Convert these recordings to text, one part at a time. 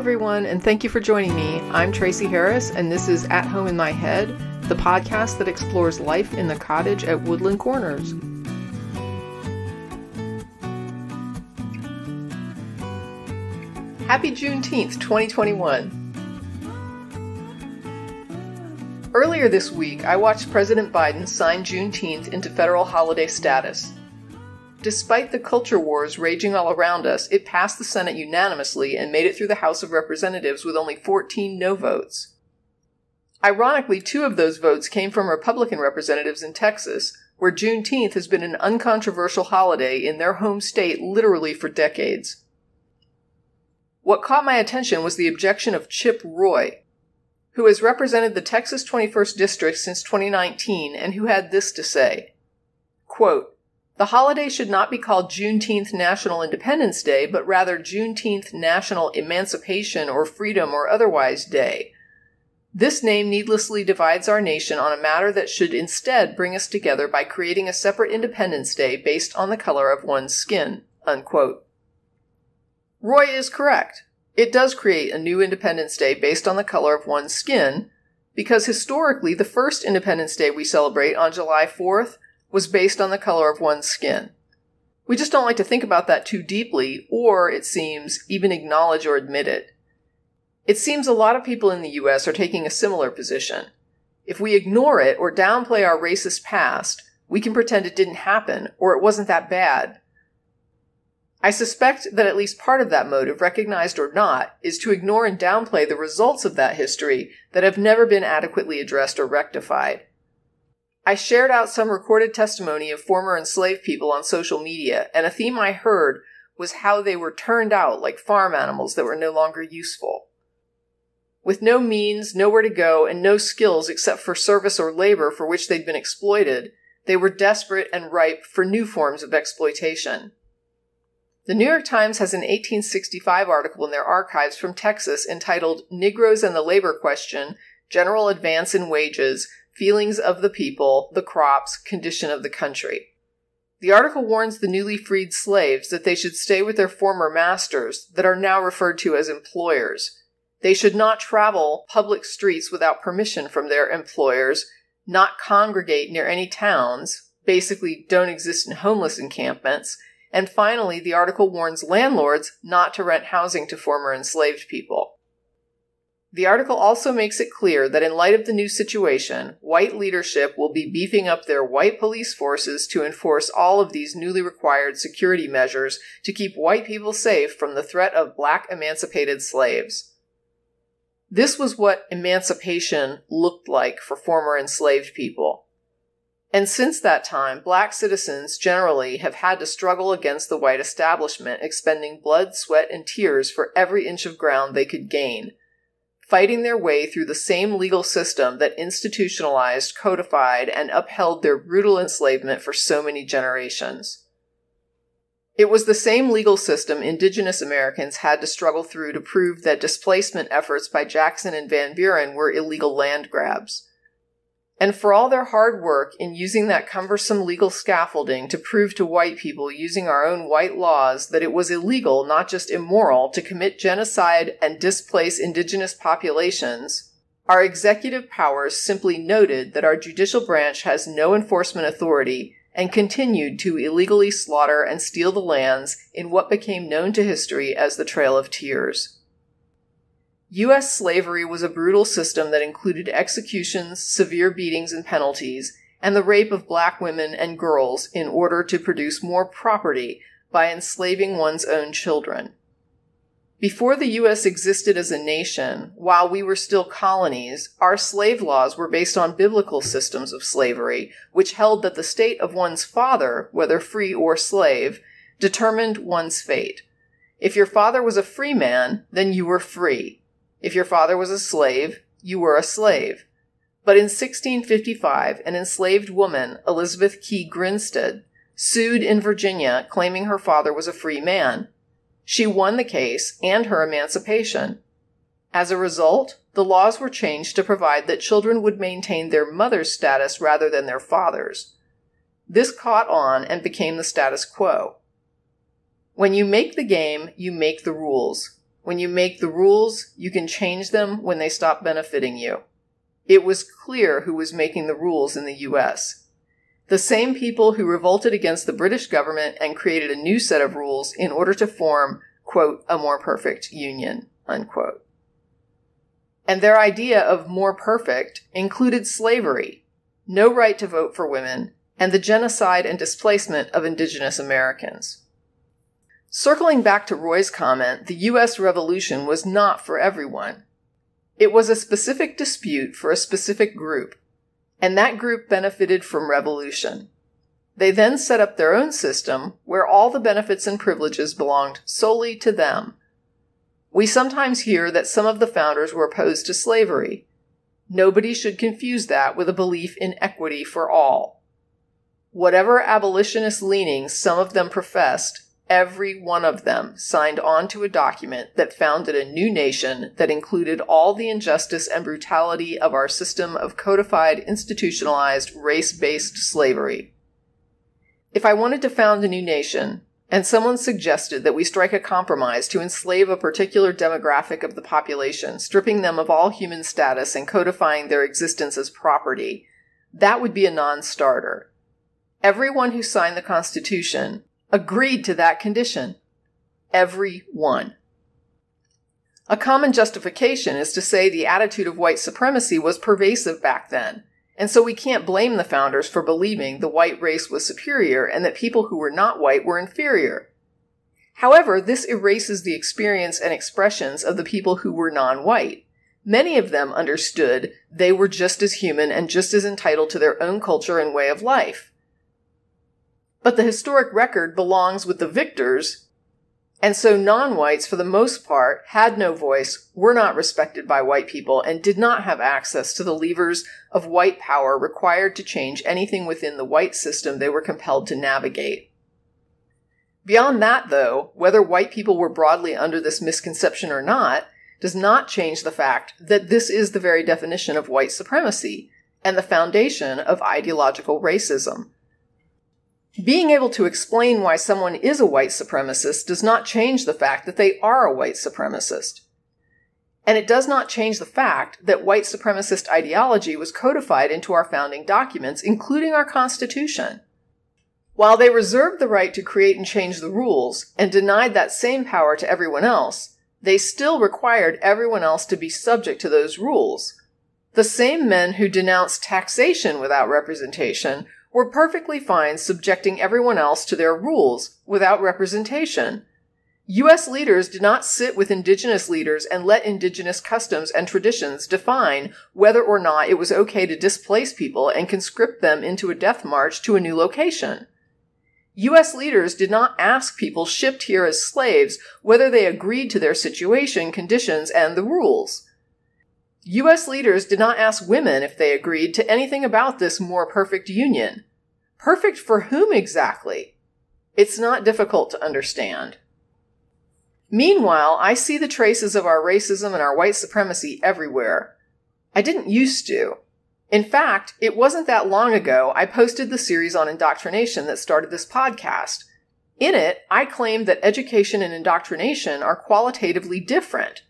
everyone, and thank you for joining me. I'm Tracie Harris, and this is At Home in My Head, the podcast that explores life in the cottage at Woodland Corners. Happy Juneteenth, 2021. Earlier this week, I watched President Biden sign Juneteenth into federal holiday status. Despite the culture wars raging all around us, it passed the Senate unanimously and made it through the House of Representatives with only 14 no votes. Ironically, two of those votes came from Republican representatives in Texas, where Juneteenth has been an uncontroversial holiday in their home state literally for decades. What caught my attention was the objection of Chip Roy, who has represented the Texas 21st District since 2019 and who had this to say Quote, the holiday should not be called Juneteenth National Independence Day, but rather Juneteenth National Emancipation or Freedom or Otherwise Day. This name needlessly divides our nation on a matter that should instead bring us together by creating a separate Independence Day based on the color of one's skin. Unquote. Roy is correct. It does create a new Independence Day based on the color of one's skin, because historically the first Independence Day we celebrate on July 4th was based on the color of one's skin. We just don't like to think about that too deeply, or, it seems, even acknowledge or admit it. It seems a lot of people in the US are taking a similar position. If we ignore it or downplay our racist past, we can pretend it didn't happen or it wasn't that bad. I suspect that at least part of that motive, recognized or not, is to ignore and downplay the results of that history that have never been adequately addressed or rectified. I shared out some recorded testimony of former enslaved people on social media, and a theme I heard was how they were turned out like farm animals that were no longer useful. With no means, nowhere to go, and no skills except for service or labor for which they'd been exploited, they were desperate and ripe for new forms of exploitation. The New York Times has an 1865 article in their archives from Texas entitled Negroes and the Labor Question General Advance in Wages feelings of the people, the crops, condition of the country. The article warns the newly freed slaves that they should stay with their former masters, that are now referred to as employers. They should not travel public streets without permission from their employers, not congregate near any towns, basically don't exist in homeless encampments, and finally, the article warns landlords not to rent housing to former enslaved people. The article also makes it clear that in light of the new situation, white leadership will be beefing up their white police forces to enforce all of these newly required security measures to keep white people safe from the threat of black emancipated slaves. This was what emancipation looked like for former enslaved people. And since that time, black citizens generally have had to struggle against the white establishment, expending blood, sweat, and tears for every inch of ground they could gain fighting their way through the same legal system that institutionalized, codified, and upheld their brutal enslavement for so many generations. It was the same legal system indigenous Americans had to struggle through to prove that displacement efforts by Jackson and Van Buren were illegal land grabs and for all their hard work in using that cumbersome legal scaffolding to prove to white people using our own white laws that it was illegal, not just immoral, to commit genocide and displace indigenous populations, our executive powers simply noted that our judicial branch has no enforcement authority and continued to illegally slaughter and steal the lands in what became known to history as the Trail of Tears. U.S. slavery was a brutal system that included executions, severe beatings and penalties, and the rape of black women and girls in order to produce more property by enslaving one's own children. Before the U.S. existed as a nation, while we were still colonies, our slave laws were based on biblical systems of slavery, which held that the state of one's father, whether free or slave, determined one's fate. If your father was a free man, then you were free. If your father was a slave, you were a slave. But in 1655, an enslaved woman, Elizabeth Key Grinstead, sued in Virginia claiming her father was a free man. She won the case and her emancipation. As a result, the laws were changed to provide that children would maintain their mother's status rather than their father's. This caught on and became the status quo. When you make the game, you make the rules. When you make the rules, you can change them when they stop benefiting you. It was clear who was making the rules in the US. The same people who revolted against the British government and created a new set of rules in order to form, quote, a more perfect union, unquote. And their idea of more perfect included slavery, no right to vote for women, and the genocide and displacement of indigenous Americans. Circling back to Roy's comment, the U.S. Revolution was not for everyone. It was a specific dispute for a specific group, and that group benefited from revolution. They then set up their own system where all the benefits and privileges belonged solely to them. We sometimes hear that some of the founders were opposed to slavery. Nobody should confuse that with a belief in equity for all. Whatever abolitionist leanings some of them professed, every one of them signed on to a document that founded a new nation that included all the injustice and brutality of our system of codified, institutionalized, race based slavery. If I wanted to found a new nation, and someone suggested that we strike a compromise to enslave a particular demographic of the population, stripping them of all human status and codifying their existence as property, that would be a non starter. Everyone who signed the Constitution agreed to that condition. Every one. A common justification is to say the attitude of white supremacy was pervasive back then, and so we can't blame the founders for believing the white race was superior and that people who were not white were inferior. However, this erases the experience and expressions of the people who were non white. Many of them understood they were just as human and just as entitled to their own culture and way of life. But the historic record belongs with the victors, and so non whites, for the most part, had no voice, were not respected by white people, and did not have access to the levers of white power required to change anything within the white system they were compelled to navigate. Beyond that, though, whether white people were broadly under this misconception or not, does not change the fact that this is the very definition of white supremacy and the foundation of ideological racism. Being able to explain why someone is a white supremacist does not change the fact that they are a white supremacist. And it does not change the fact that white supremacist ideology was codified into our founding documents, including our Constitution. While they reserved the right to create and change the rules and denied that same power to everyone else, they still required everyone else to be subject to those rules. The same men who denounced taxation without representation were perfectly fine subjecting everyone else to their rules without representation. U.S. leaders did not sit with indigenous leaders and let indigenous customs and traditions define whether or not it was okay to displace people and conscript them into a death march to a new location. U.S. leaders did not ask people shipped here as slaves whether they agreed to their situation, conditions, and the rules. U.S. leaders did not ask women if they agreed to anything about this more perfect union. Perfect for whom exactly? It's not difficult to understand. Meanwhile, I see the traces of our racism and our white supremacy everywhere. I didn't used to. In fact, it wasn't that long ago I posted the series on indoctrination that started this podcast. In it, I claimed that education and indoctrination are qualitatively different.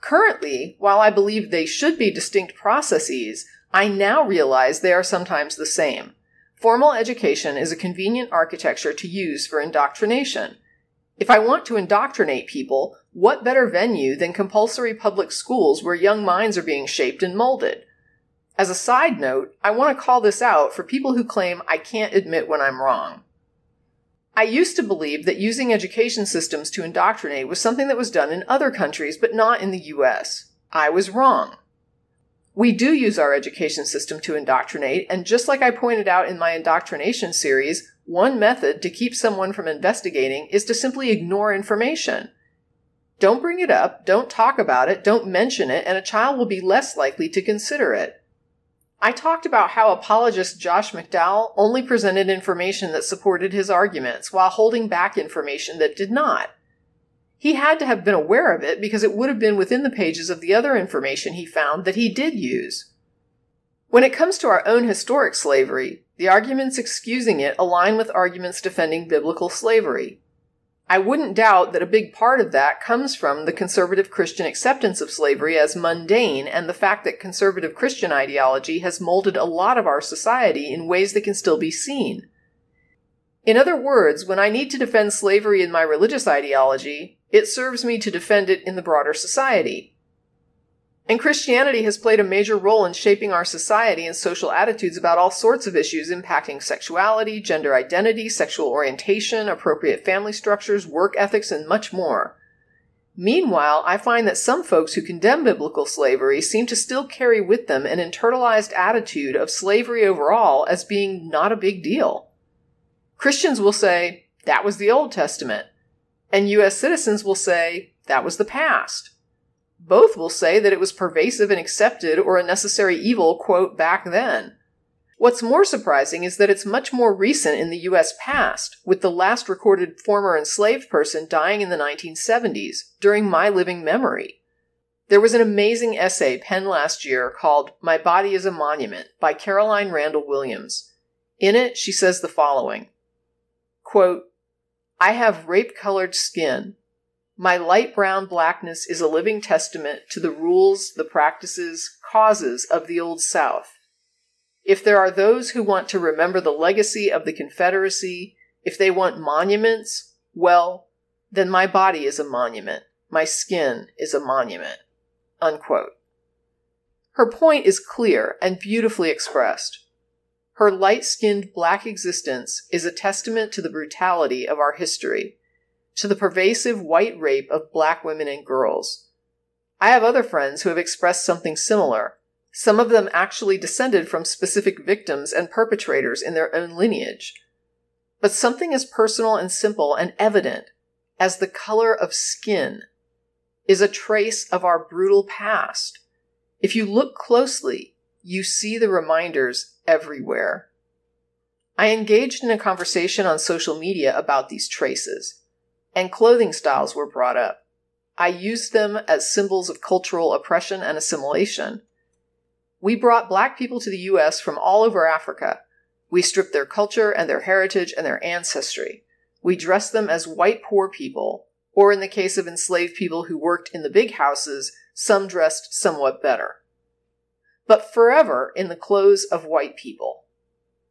Currently, while I believe they should be distinct processes, I now realize they are sometimes the same. Formal education is a convenient architecture to use for indoctrination. If I want to indoctrinate people, what better venue than compulsory public schools where young minds are being shaped and molded? As a side note, I want to call this out for people who claim I can't admit when I'm wrong. I used to believe that using education systems to indoctrinate was something that was done in other countries, but not in the US. I was wrong. We do use our education system to indoctrinate, and just like I pointed out in my indoctrination series, one method to keep someone from investigating is to simply ignore information. Don't bring it up, don't talk about it, don't mention it, and a child will be less likely to consider it. I talked about how apologist Josh McDowell only presented information that supported his arguments while holding back information that did not. He had to have been aware of it because it would have been within the pages of the other information he found that he did use. When it comes to our own historic slavery, the arguments excusing it align with arguments defending biblical slavery. I wouldn't doubt that a big part of that comes from the conservative Christian acceptance of slavery as mundane and the fact that conservative Christian ideology has molded a lot of our society in ways that can still be seen. In other words, when I need to defend slavery in my religious ideology, it serves me to defend it in the broader society. And Christianity has played a major role in shaping our society and social attitudes about all sorts of issues impacting sexuality, gender identity, sexual orientation, appropriate family structures, work ethics, and much more. Meanwhile, I find that some folks who condemn biblical slavery seem to still carry with them an internalized attitude of slavery overall as being not a big deal. Christians will say, that was the Old Testament. And U.S. citizens will say, that was the past. Both will say that it was pervasive and accepted or a necessary evil, quote, back then. What's more surprising is that it's much more recent in the US past, with the last recorded former enslaved person dying in the 1970s, during my living memory. There was an amazing essay penned last year called My Body is a Monument by Caroline Randall Williams. In it, she says the following Quote, I have rape colored skin. My light brown blackness is a living testament to the rules, the practices, causes of the Old South. If there are those who want to remember the legacy of the Confederacy, if they want monuments, well, then my body is a monument. My skin is a monument. Unquote. Her point is clear and beautifully expressed. Her light skinned black existence is a testament to the brutality of our history, to the pervasive white rape of black women and girls. I have other friends who have expressed something similar, some of them actually descended from specific victims and perpetrators in their own lineage. But something as personal and simple and evident as the color of skin is a trace of our brutal past. If you look closely, you see the reminders everywhere. I engaged in a conversation on social media about these traces, and clothing styles were brought up. I used them as symbols of cultural oppression and assimilation. We brought black people to the US from all over Africa. We stripped their culture and their heritage and their ancestry. We dressed them as white poor people, or in the case of enslaved people who worked in the big houses, some dressed somewhat better but forever in the clothes of white people.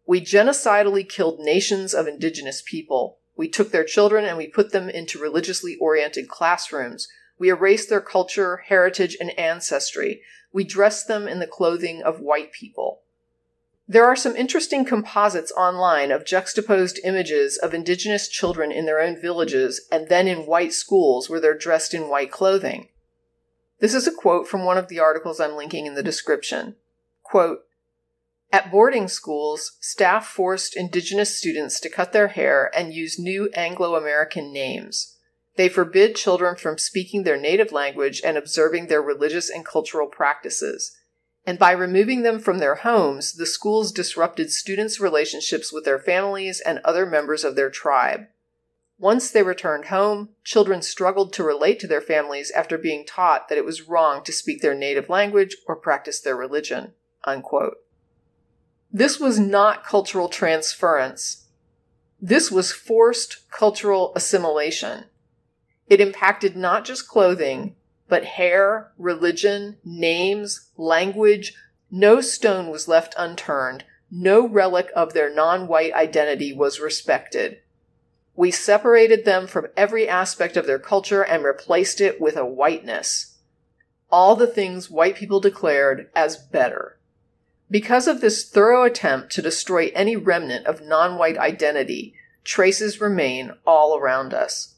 We genocidally killed nations of indigenous people. We took their children and we put them into religiously oriented classrooms. We erased their culture, heritage, and ancestry. We dressed them in the clothing of white people. There are some interesting composites online of juxtaposed images of indigenous children in their own villages and then in white schools where they're dressed in white clothing. This is a quote from one of the articles I'm linking in the description. Quote, at boarding schools, staff forced indigenous students to cut their hair and use new Anglo American names. They forbid children from speaking their native language and observing their religious and cultural practices. And by removing them from their homes, the schools disrupted students' relationships with their families and other members of their tribe. Once they returned home, children struggled to relate to their families after being taught that it was wrong to speak their native language or practice their religion. Unquote. This was not cultural transference. This was forced cultural assimilation. It impacted not just clothing, but hair, religion, names, language. No stone was left unturned. No relic of their non white identity was respected. We separated them from every aspect of their culture and replaced it with a whiteness. All the things white people declared as better. Because of this thorough attempt to destroy any remnant of non white identity, traces remain all around us.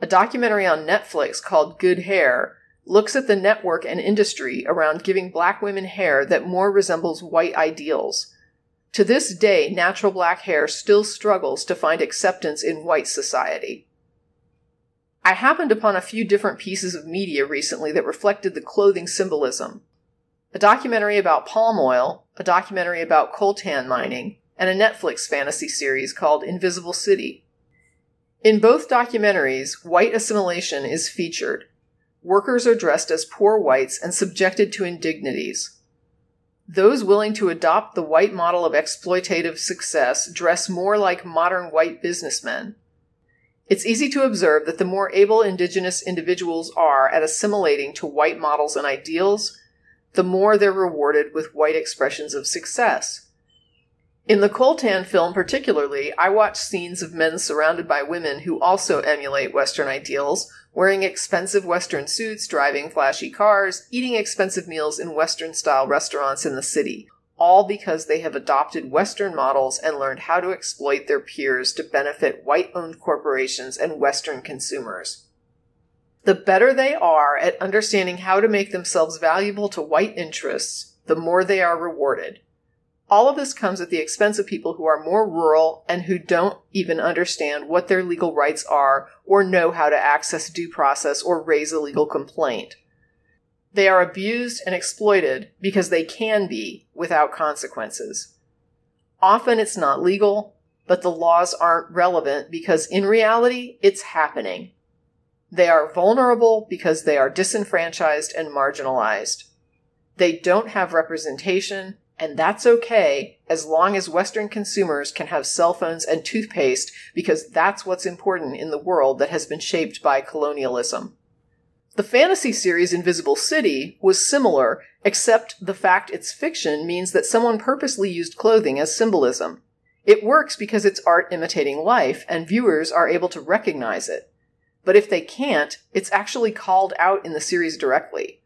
A documentary on Netflix called Good Hair looks at the network and industry around giving black women hair that more resembles white ideals to this day, natural black hair still struggles to find acceptance in white society. I happened upon a few different pieces of media recently that reflected the clothing symbolism. A documentary about palm oil, a documentary about coltan mining, and a Netflix fantasy series called Invisible City. In both documentaries, white assimilation is featured. Workers are dressed as poor whites and subjected to indignities. Those willing to adopt the white model of exploitative success dress more like modern white businessmen. It's easy to observe that the more able indigenous individuals are at assimilating to white models and ideals, the more they're rewarded with white expressions of success. In the Coltan film, particularly, I watch scenes of men surrounded by women who also emulate Western ideals, wearing expensive Western suits, driving flashy cars, eating expensive meals in Western style restaurants in the city, all because they have adopted Western models and learned how to exploit their peers to benefit white owned corporations and Western consumers. The better they are at understanding how to make themselves valuable to white interests, the more they are rewarded. All of this comes at the expense of people who are more rural and who don't even understand what their legal rights are or know how to access due process or raise a legal complaint. They are abused and exploited because they can be without consequences. Often it's not legal, but the laws aren't relevant because in reality it's happening. They are vulnerable because they are disenfranchised and marginalized. They don't have representation and that's okay as long as Western consumers can have cell phones and toothpaste because that's what's important in the world that has been shaped by colonialism. The fantasy series Invisible City was similar, except the fact it's fiction means that someone purposely used clothing as symbolism. It works because it's art imitating life, and viewers are able to recognize it. But if they can't, it's actually called out in the series directly.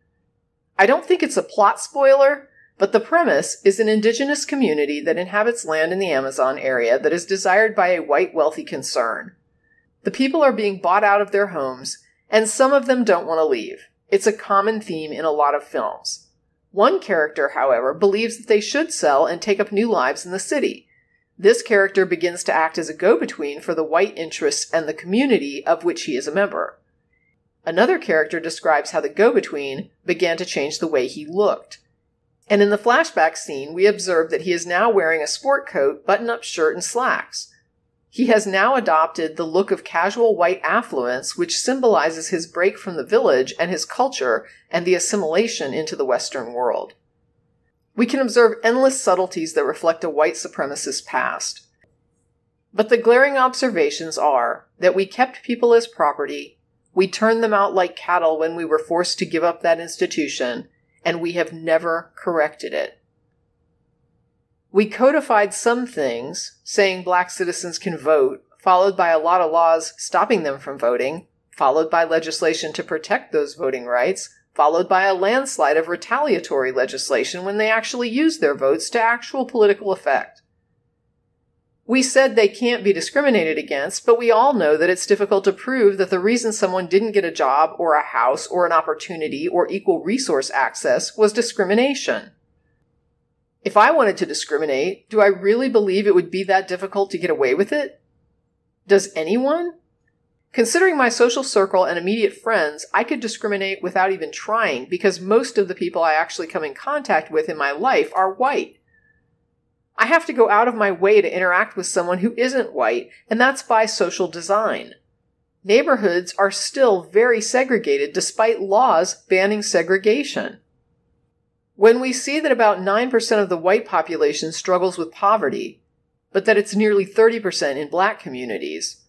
I don't think it's a plot spoiler, but the premise is an indigenous community that inhabits land in the Amazon area that is desired by a white wealthy concern. The people are being bought out of their homes, and some of them don't want to leave. It's a common theme in a lot of films. One character, however, believes that they should sell and take up new lives in the city. This character begins to act as a go between for the white interests and the community of which he is a member. Another character describes how the go between began to change the way he looked. And in the flashback scene, we observe that he is now wearing a sport coat, button up shirt, and slacks. He has now adopted the look of casual white affluence, which symbolizes his break from the village and his culture and the assimilation into the Western world. We can observe endless subtleties that reflect a white supremacist past. But the glaring observations are that we kept people as property, we turned them out like cattle when we were forced to give up that institution, and we have never corrected it. We codified some things, saying black citizens can vote, followed by a lot of laws stopping them from voting, followed by legislation to protect those voting rights, followed by a landslide of retaliatory legislation when they actually use their votes to actual political effect. We said they can't be discriminated against, but we all know that it's difficult to prove that the reason someone didn't get a job or a house or an opportunity or equal resource access was discrimination. If I wanted to discriminate, do I really believe it would be that difficult to get away with it? Does anyone? Considering my social circle and immediate friends, I could discriminate without even trying because most of the people I actually come in contact with in my life are white. I have to go out of my way to interact with someone who isn't white, and that's by social design. Neighborhoods are still very segregated despite laws banning segregation. When we see that about 9% of the white population struggles with poverty, but that it's nearly 30% in black communities,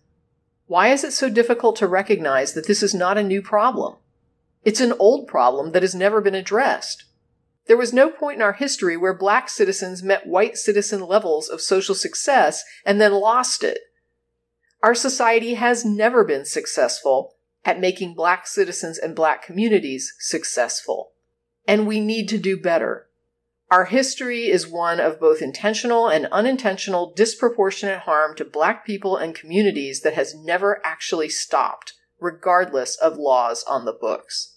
why is it so difficult to recognize that this is not a new problem? It's an old problem that has never been addressed. There was no point in our history where black citizens met white citizen levels of social success and then lost it. Our society has never been successful at making black citizens and black communities successful. And we need to do better. Our history is one of both intentional and unintentional disproportionate harm to black people and communities that has never actually stopped, regardless of laws on the books.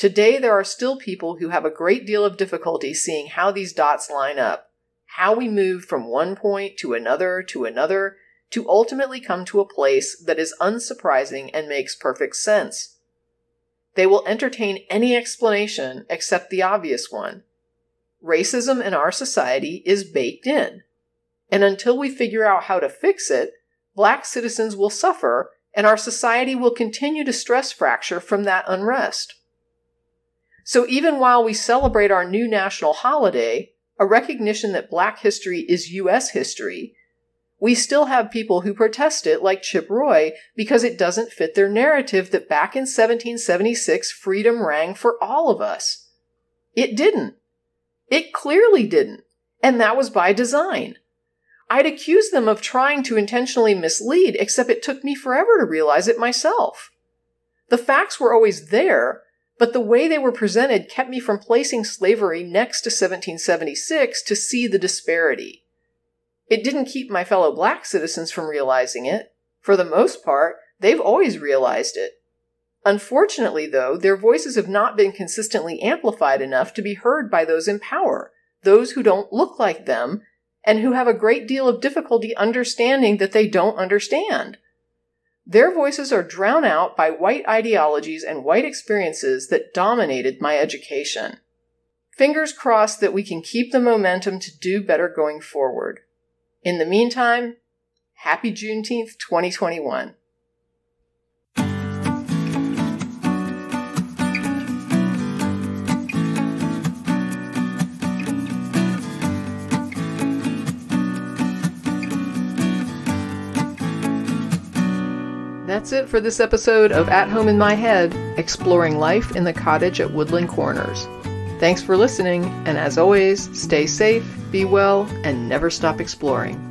Today, there are still people who have a great deal of difficulty seeing how these dots line up, how we move from one point to another to another to ultimately come to a place that is unsurprising and makes perfect sense. They will entertain any explanation except the obvious one. Racism in our society is baked in. And until we figure out how to fix it, black citizens will suffer and our society will continue to stress fracture from that unrest. So even while we celebrate our new national holiday, a recognition that Black history is U.S. history, We still have people who protest it, like Chip Roy, because it doesn't fit their narrative that back in 1776 freedom rang for all of us. It didn't. It clearly didn't. And that was by design. I'd accuse them of trying to intentionally mislead, except it took me forever to realize it myself. The facts were always there, but the way they were presented kept me from placing slavery next to 1776 to see the disparity. It didn't keep my fellow black citizens from realizing it. For the most part, they've always realized it. Unfortunately, though, their voices have not been consistently amplified enough to be heard by those in power, those who don't look like them, and who have a great deal of difficulty understanding that they don't understand. Their voices are drowned out by white ideologies and white experiences that dominated my education. Fingers crossed that we can keep the momentum to do better going forward. In the meantime, happy Juneteenth 2021. That's it for this episode of At Home in My Head, exploring life in the cottage at Woodland Corners. Thanks for listening, and as always, stay safe, be well, and never stop exploring.